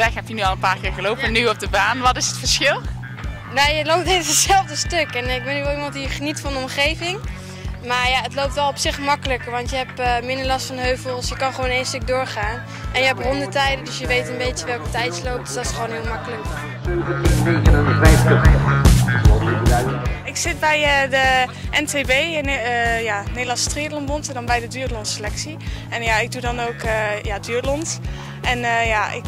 weg heb je nu al een paar keer gelopen en nu op de baan. Wat is het verschil? Nou, je loopt in hetzelfde stuk. En ik ben nu wel iemand die geniet van de omgeving. Maar ja, het loopt wel op zich makkelijker, want je hebt uh, minder last van heuvels. Je kan gewoon één stuk doorgaan. En je hebt rondetijden, dus je weet een beetje welke tijd je loopt. Dus dat is gewoon heel makkelijk. Ik zit bij uh, de NTB, in, uh, ja, Nederlandse Triathlonbond, en dan bij de duathlon selectie. En ja, ik doe dan ook ja, duathlons. En ja, ik,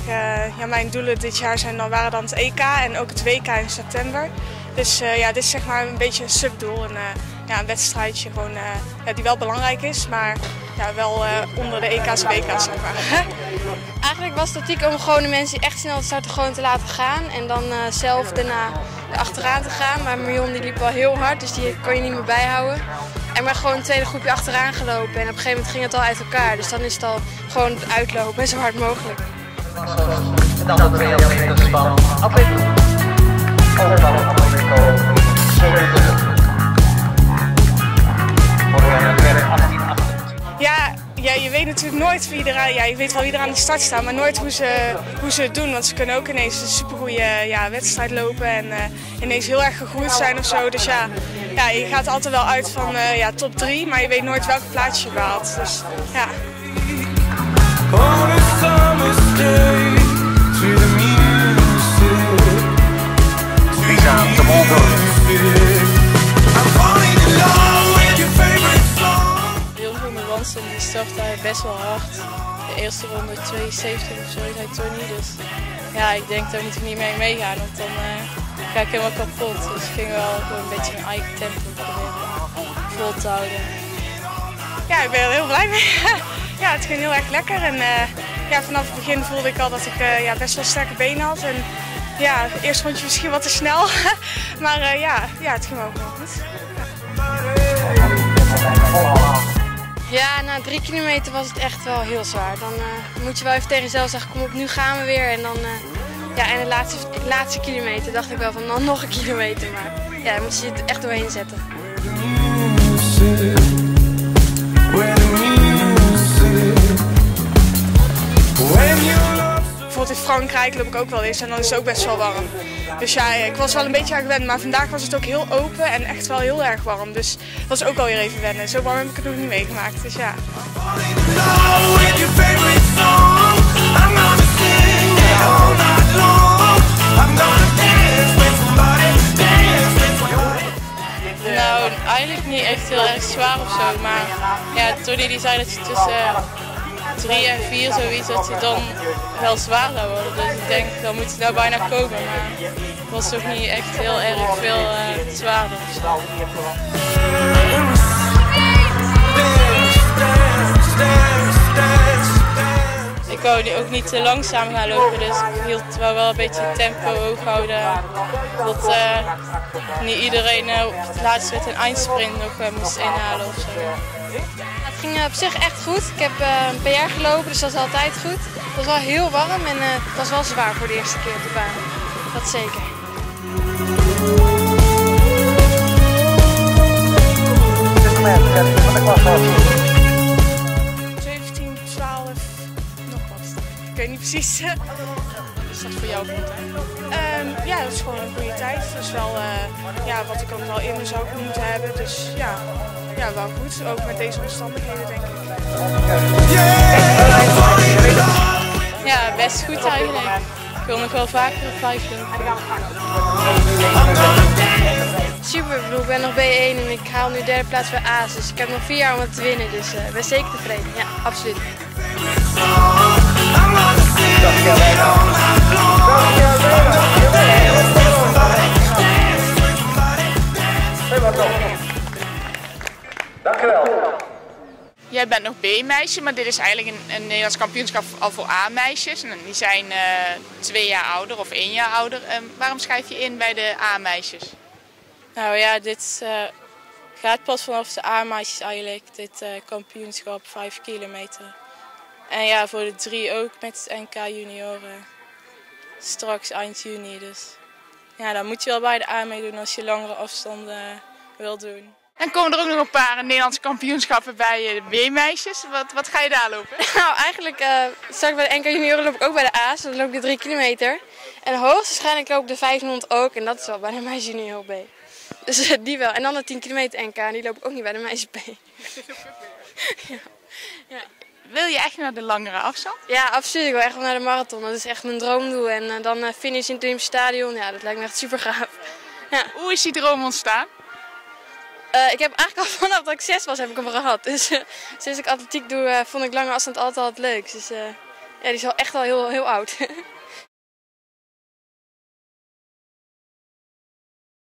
ja, mijn doelen dit jaar zijn dan, waren dan het EK en ook het WK in september. Dus ja, dit is zeg maar een beetje een subdoel. En, ja, een wedstrijdje gewoon, ja, die wel belangrijk is, maar ja, wel onder de EK's en WK's. Eigenlijk was het tactiek om gewoon de mensen die echt snel te starten gewoon te laten gaan. En dan zelf daarna achteraan te gaan. Maar Marion die liep wel heel hard, dus die kon je niet meer bijhouden. En maar gewoon een tweede groepje achteraan gelopen. En op een gegeven moment ging het al uit elkaar. Dus dan is het al gewoon uitlopen, zo hard mogelijk. En weet natuurlijk nooit wie er, ja, je weet wel wie er aan de start staat, maar nooit hoe ze, hoe ze het doen. Want ze kunnen ook ineens een supergoeie ja, wedstrijd lopen en uh, ineens heel erg gegroeid zijn of zo. Dus ja, ja je gaat altijd wel uit van uh, ja, top 3, maar je weet nooit welk plaatsje je behaalt. Dus ja. Die startte best wel hard. De eerste ronde 72 of zo zei Tony. Dus ja, ik denk daar moet ik niet mee meegaan, want dan uh, ga ik helemaal kapot. Dus ging wel een beetje mijn eigen tempo proberen vol te houden. Ja, ik ben er heel blij mee. ja, het ging heel erg lekker. En uh, ja, vanaf het begin voelde ik al dat ik uh, ja, best wel sterke benen had. En ja, het eerste rondje misschien wat te snel. maar ja, ja, het ging ook wel goed. Ja, na drie kilometer was het echt wel heel zwaar. Dan uh, moet je wel even tegen jezelf zeggen, kom op, nu gaan we weer. En dan, uh, ja, en de laatste, laatste kilometer dacht ik wel van, dan nog een kilometer. Maar ja, dan moet je het echt doorheen zetten. Frankrijk loop ik ook wel eens en dan is het ook best wel warm. Dus ja, ik was wel een beetje aan gewend, maar vandaag was het ook heel open en echt wel heel erg warm. Dus dat was ook alweer even wennen. Zo warm heb ik het nog niet meegemaakt, dus ja. Nou, eigenlijk niet echt heel erg zwaar of zo, maar ja, Tony die zei dat je tussen drie en vier zoiets, dat hij dan wel zwaar zou worden. Dus ik denk, dan moet hij nou bijna komen. Maar het was ook niet echt heel erg veel uh, zwaarder. Wou ook niet te langzaam gaan lopen, dus ik hield wel, wel een beetje tempo hoog houden. Dat uh, niet iedereen uh, op het laatste met een eindsprint nog uh, moest inhalen. Het ging op zich echt goed. Ik heb een PR gelopen, dus dat is altijd goed. Het was wel heel warm en het was wel zwaar voor de eerste keer op de baan. Dat zeker. Precies. Is dat voor jou goed? Um, ja, dat is gewoon een goede tijd. Dat is wel uh, ja, wat ik ook wel in me zou moeten hebben. Dus ja, ja, wel goed. Ook met deze omstandigheden, denk ik. Ja, best goed eigenlijk. Ik wil nog wel vaker op 5 lopen. Super, ik, bedoel, ik ben nog B1 en ik haal nu derde plaats bij A's. Dus ik heb nog vier jaar om het te winnen. Dus uh, ik ben zeker tevreden. Ja, absoluut. Jij bent nog B-meisje, maar dit is eigenlijk een, een Nederlands kampioenschap al voor A-meisjes. En die zijn uh, twee jaar ouder of één jaar ouder. Uh, waarom schrijf je in bij de A-meisjes? Nou ja, dit uh, gaat pas vanaf de A-meisjes eigenlijk, dit kampioenschap 5 kilometer. En ja, voor de drie ook met het NK junioren. Straks eind juni. Dus ja, dan moet je wel bij de A meedoen als je langere afstanden wil doen. En komen er ook nog een paar Nederlandse kampioenschappen bij eh, de B-meisjes. Wat, wat ga je daar lopen? Nou, eigenlijk uh, straks bij de NK Junioren loop ik ook bij de A's. Dan loop ik de 3 kilometer. En hoogstwaarschijnlijk loop ik de 500 ook. En dat is wel bij de meisjes junior B. Dus uh, die wel. En dan de 10 kilometer NK. Die loop ik ook niet bij de meisjes B. ja. ja. Wil je echt naar de langere afstand? Ja, absoluut. Ik wil echt wel naar de marathon. Dat is echt mijn droomdoel. En uh, dan uh, finish in het Olympisch Stadion. Ja, dat lijkt me echt super gaaf. Ja. Hoe is die droom ontstaan? Uh, ik heb eigenlijk al vanaf dat ik zes was, heb ik hem gehad. Dus sinds ik atletiek doe, vond ik lange afstand altijd al het leuk. Dus ja, die is wel echt wel heel, heel oud.